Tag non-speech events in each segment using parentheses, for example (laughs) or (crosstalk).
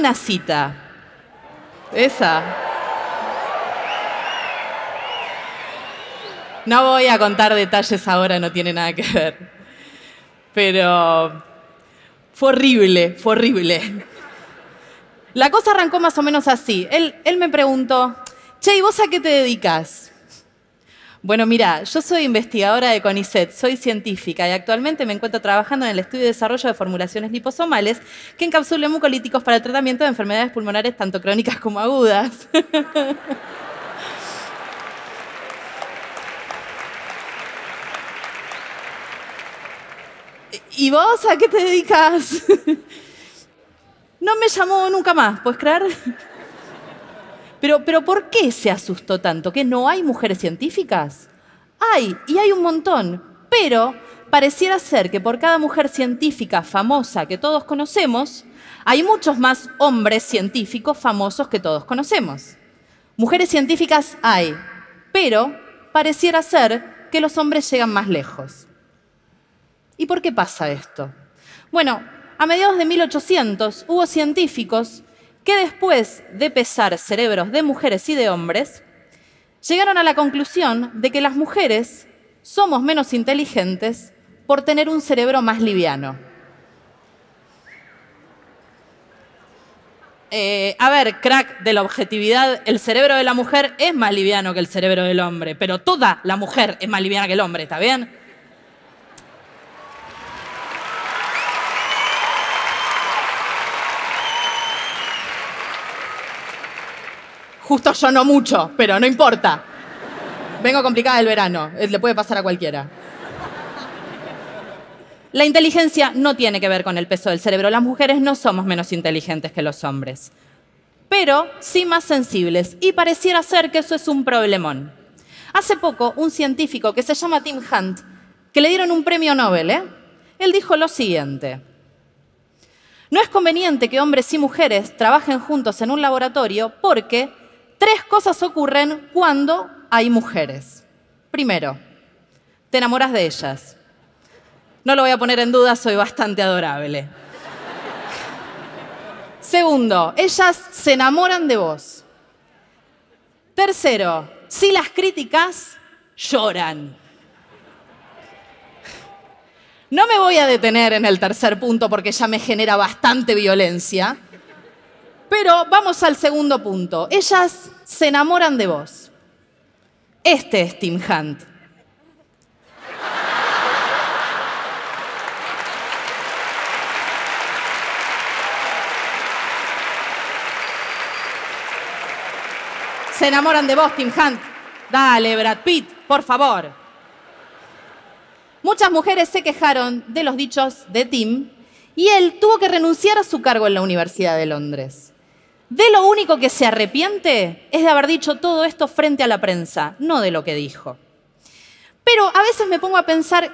una cita. Esa. No voy a contar detalles ahora, no tiene nada que ver. Pero fue horrible, fue horrible. La cosa arrancó más o menos así. Él, él me preguntó, che, ¿y vos a qué te dedicas? Bueno, mira, yo soy investigadora de CONICET, soy científica y actualmente me encuentro trabajando en el estudio y desarrollo de formulaciones liposomales que encapsulen mucolíticos para el tratamiento de enfermedades pulmonares tanto crónicas como agudas. (laughs) ¿Y vos a qué te dedicas? (laughs) no me llamó nunca más, ¿puedes creer? Pero, ¿por qué se asustó tanto? ¿Que no hay mujeres científicas? Hay, y hay un montón, pero pareciera ser que por cada mujer científica famosa que todos conocemos, hay muchos más hombres científicos famosos que todos conocemos. Mujeres científicas hay, pero pareciera ser que los hombres llegan más lejos. ¿Y por qué pasa esto? Bueno, a mediados de 1800 hubo científicos que después de pesar cerebros de mujeres y de hombres, llegaron a la conclusión de que las mujeres somos menos inteligentes por tener un cerebro más liviano. Eh, a ver, crack de la objetividad, el cerebro de la mujer es más liviano que el cerebro del hombre, pero toda la mujer es más liviana que el hombre, ¿está bien? Justo yo no mucho, pero no importa. Vengo complicada el verano, eh, le puede pasar a cualquiera. La inteligencia no tiene que ver con el peso del cerebro. Las mujeres no somos menos inteligentes que los hombres, pero sí más sensibles. Y pareciera ser que eso es un problemón. Hace poco, un científico que se llama Tim Hunt, que le dieron un premio Nobel, ¿eh? él dijo lo siguiente. No es conveniente que hombres y mujeres trabajen juntos en un laboratorio porque Tres cosas ocurren cuando hay mujeres. Primero, te enamoras de ellas. No lo voy a poner en duda, soy bastante adorable. Segundo, ellas se enamoran de vos. Tercero, si las críticas, lloran. No me voy a detener en el tercer punto porque ya me genera bastante violencia. Pero vamos al segundo punto. Ellas se enamoran de vos. Este es Tim Hunt. Se enamoran de vos, Tim Hunt. Dale, Brad Pitt, por favor. Muchas mujeres se quejaron de los dichos de Tim y él tuvo que renunciar a su cargo en la Universidad de Londres. De lo único que se arrepiente es de haber dicho todo esto frente a la prensa, no de lo que dijo. Pero a veces me pongo a pensar,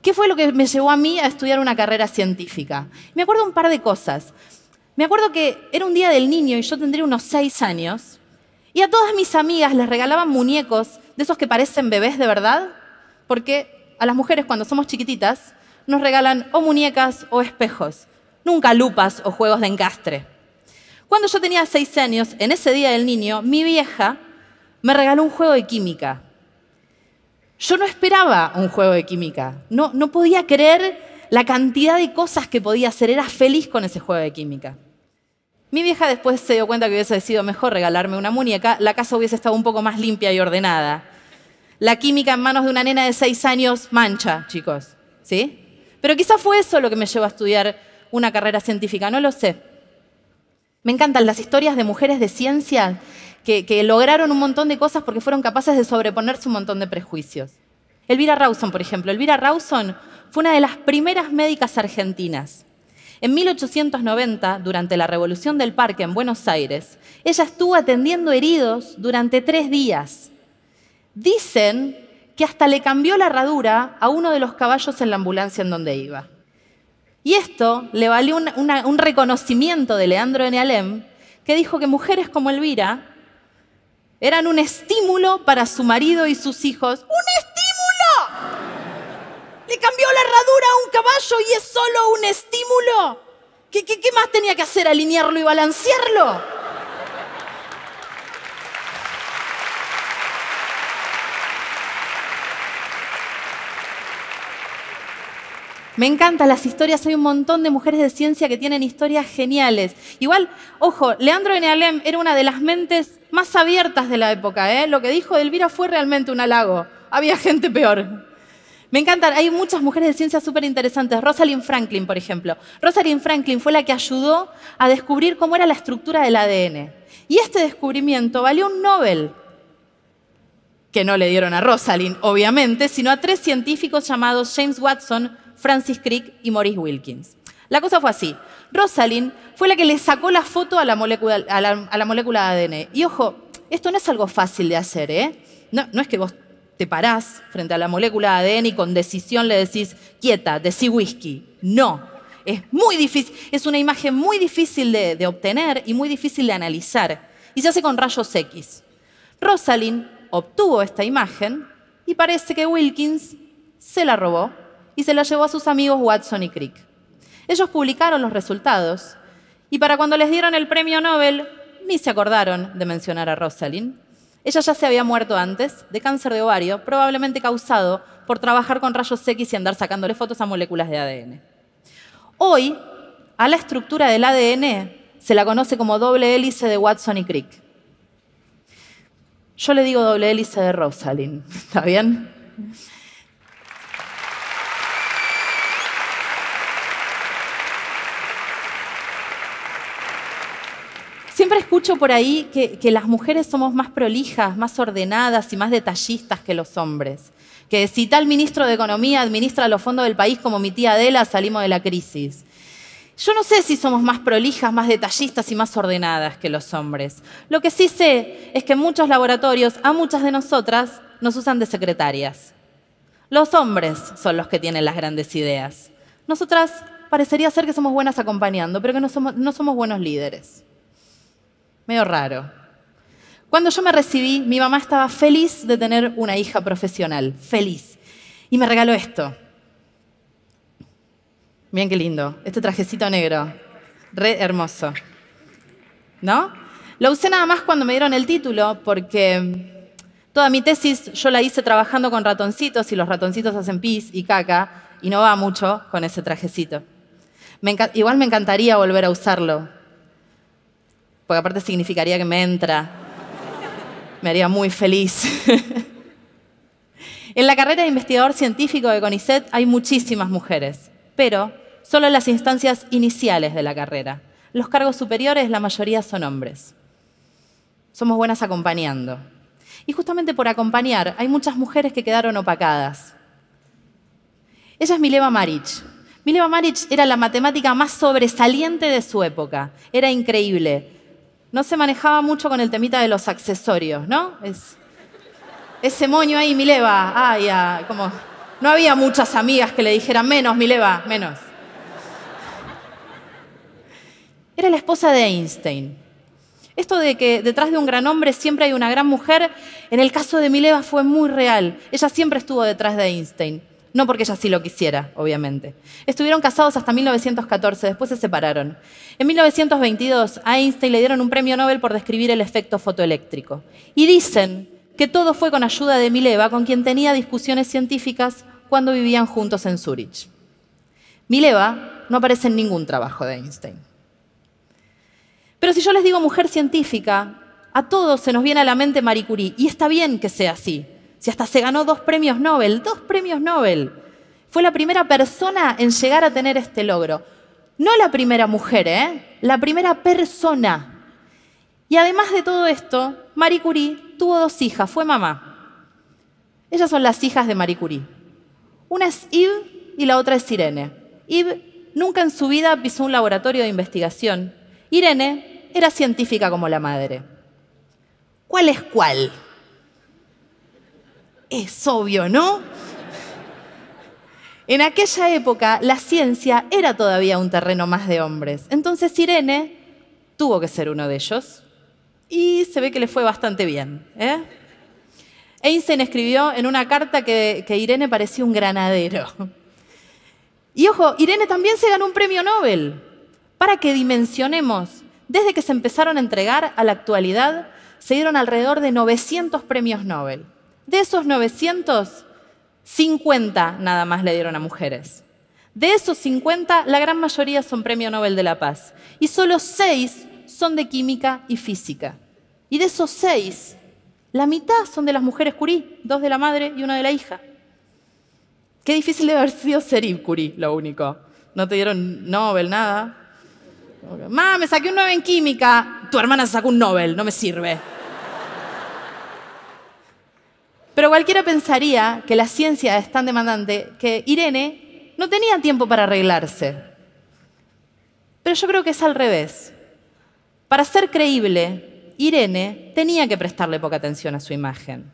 ¿qué fue lo que me llevó a mí a estudiar una carrera científica? Me acuerdo un par de cosas. Me acuerdo que era un día del niño y yo tendría unos seis años, y a todas mis amigas les regalaban muñecos de esos que parecen bebés de verdad, porque a las mujeres cuando somos chiquititas nos regalan o muñecas o espejos, nunca lupas o juegos de encastre. Cuando yo tenía seis años, en ese día del niño, mi vieja me regaló un juego de química. Yo no esperaba un juego de química. No, no podía creer la cantidad de cosas que podía hacer. Era feliz con ese juego de química. Mi vieja después se dio cuenta que hubiese sido mejor regalarme una muñeca. La casa hubiese estado un poco más limpia y ordenada. La química en manos de una nena de seis años mancha, chicos. ¿Sí? Pero quizá fue eso lo que me llevó a estudiar una carrera científica. No lo sé. Me encantan las historias de mujeres de ciencia que, lograron un montón de cosas porque fueron capaces de sobreponerse un montón de prejuicios. Elvira Rawson, por ejemplo. Elvira Rawson fue una de las primeras médicas argentinas. En 1890, durante la Revolución del Parque en Buenos Aires, ella estuvo atendiendo heridos durante tres días. Dicen que hasta le cambió la herradura a uno de los caballos en la ambulancia en donde iba. Y esto le valió un, reconocimiento de Leandro Alem, que dijo que mujeres como Elvira eran un estímulo para su marido y sus hijos. ¡Un estímulo! Le cambió la herradura a un caballo y es solo un estímulo. ¿Qué, qué, qué más tenía que hacer? ¿Alinearlo y balancearlo? Me encantan las historias, hay un montón de mujeres de ciencia que tienen historias geniales. Igual, ojo, Leandro N. era una de las mentes más abiertas de la época. ¿eh? Lo que dijo Elvira fue realmente un halago. Había gente peor. Me encantan, hay muchas mujeres de ciencia súper interesantes. Rosalind Franklin, por ejemplo. Rosalind Franklin fue la que ayudó a descubrir cómo era la estructura del ADN. Y este descubrimiento valió un Nobel, que no le dieron a Rosalind, obviamente, sino a tres científicos llamados James Watson, Francis Crick y Maurice Wilkins. La cosa fue así. Rosalind fue la que le sacó la foto a la molécula, de ADN. Y ojo, esto no es algo fácil de hacer, ¿eh? No, no, es que vos te parás frente a la molécula de ADN y con decisión le decís, quieta, decí whisky. No. Es muy difícil, es una imagen muy difícil de, de obtener y muy difícil de analizar. Y se hace con rayos X. Rosalind obtuvo esta imagen y parece que Wilkins se la robó y se la llevó a sus amigos Watson y Crick. Ellos publicaron los resultados y para cuando les dieron el premio Nobel ni se acordaron de mencionar a Rosalind. Ella ya se había muerto antes de cáncer de ovario, probablemente causado por trabajar con rayos X y andar sacándole fotos a moléculas de ADN. Hoy, a la estructura del ADN se la conoce como doble hélice de Watson y Crick. Yo le digo doble hélice de Rosalind, (laughs) ¿está bien? Siempre escucho por ahí que, las mujeres somos más prolijas, más ordenadas y más detallistas que los hombres. Que si tal ministro de Economía administra los fondos del país como mi tía Adela, salimos de la crisis. Yo no sé si somos más prolijas, más detallistas y más ordenadas que los hombres. Lo que sí sé es que muchos laboratorios a muchas de nosotras nos usan de secretarias. Los hombres son los que tienen las grandes ideas. Nosotras parecería ser que somos buenas acompañando, pero que no somos buenos líderes medio raro. Cuando yo me recibí, mi mamá estaba feliz de tener una hija profesional, feliz. Y me regaló esto. Miren qué lindo, este trajecito negro, re hermoso. ¿No? Lo usé nada más cuando me dieron el título porque toda mi tesis yo la hice trabajando con ratoncitos y los ratoncitos hacen pis y caca y no va mucho con ese trajecito. igual me encantaría volver a usarlo, porque aparte significaría que me entra. Me haría muy feliz. (laughs) en la carrera de investigador científico de CONICET hay muchísimas mujeres, pero solo en las instancias iniciales de la carrera. Los cargos superiores, la mayoría son hombres. Somos buenas acompañando. Y justamente por acompañar, hay muchas mujeres que quedaron opacadas. Ella es Mileva Maric. Mileva Maric era la matemática más sobresaliente de su época. Era increíble no se manejaba mucho con el temita de los accesorios, ¿no? Es, ese moño ahí, Mileva, ay, como, no había muchas amigas que le dijeran menos, Mileva, menos. Era la esposa de Einstein. Esto de que detrás de un gran hombre siempre hay una gran mujer, en el caso de Mileva fue muy real. Ella siempre estuvo detrás de Einstein. No porque ella sí lo quisiera, obviamente. Estuvieron casados hasta 1914, después se separaron. En 1922 a Einstein le dieron un premio Nobel por describir el efecto fotoeléctrico. Y dicen que todo fue con ayuda de Mileva, con quien tenía discusiones científicas cuando vivían juntos en Zurich. Mileva no aparece en ningún trabajo de Einstein. Pero si yo les digo mujer científica, a todos se nos viene a la mente Marie Curie, y está bien que sea así. Si hasta se ganó dos premios Nobel, dos premios Nobel. Fue la primera persona en llegar a tener este logro. No la primera mujer, ¿eh? La primera persona. Y además de todo esto, Marie Curie tuvo dos hijas, fue mamá. Ellas son las hijas de Marie Curie. Una es Yves y la otra es Irene. Yves nunca en su vida pisó un laboratorio de investigación. Irene era científica como la madre. ¿Cuál es cuál? Es obvio, ¿no? En aquella época la ciencia era todavía un terreno más de hombres. Entonces Irene tuvo que ser uno de ellos y se ve que le fue bastante bien. ¿eh? Einstein escribió en una carta que, que Irene parecía un granadero. Y ojo, Irene también se ganó un premio Nobel. para que dimensionemos, desde que se empezaron a entregar a la actualidad, se dieron alrededor de 900 premios Nobel. De esos 900, 50 nada más le dieron a mujeres. De esos 50, la gran mayoría son Premio Nobel de la Paz. Y solo 6 son de química y física. Y de esos 6, la mitad son de las mujeres Curie, dos de la madre y una de la hija. Qué difícil debe haber sido ser Curie, lo único. No te dieron Nobel, nada. Mamá, me saqué un 9 en química. Tu hermana se sacó un Nobel, no me sirve. Pero cualquiera pensaría que la ciencia es tan demandante que Irene no tenía tiempo para arreglarse. Pero yo creo que es al revés. Para ser creíble, Irene tenía que prestarle poca atención a su imagen.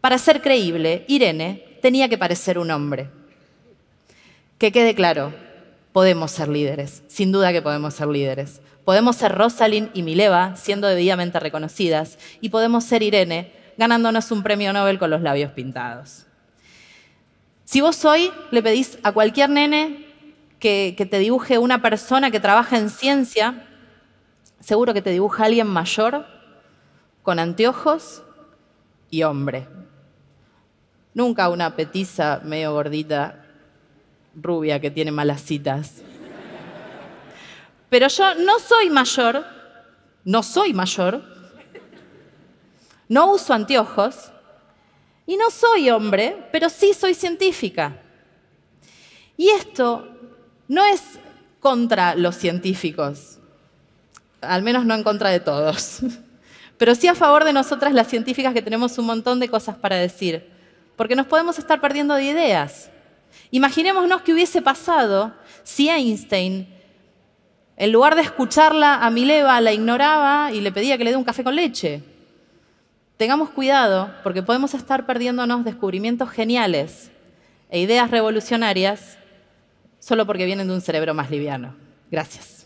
Para ser creíble, Irene tenía que parecer un hombre. Que quede claro, podemos ser líderes, sin duda que podemos ser líderes. Podemos ser Rosalind y Mileva siendo debidamente reconocidas y podemos ser Irene ganándonos un premio Nobel con los labios pintados. Si vos hoy le pedís a cualquier nene que, te dibuje una persona que trabaja en ciencia, seguro que te dibuja alguien mayor, con anteojos y hombre. Nunca una petiza medio gordita, rubia, que tiene malas citas. Pero yo no soy mayor, no soy mayor, no uso anteojos y no soy hombre, pero sí soy científica. Y esto no es contra los científicos, al menos no en contra de todos, (laughs) pero sí a favor de nosotras las científicas que tenemos un montón de cosas para decir, porque nos podemos estar perdiendo de ideas. Imaginémonos qué hubiese pasado si Einstein, en lugar de escucharla a Mileva, la ignoraba y le pedía que le dé un café con leche. Tengamos cuidado porque podemos estar perdiéndonos descubrimientos geniales e ideas revolucionarias solo porque vienen de un cerebro más liviano. Gracias.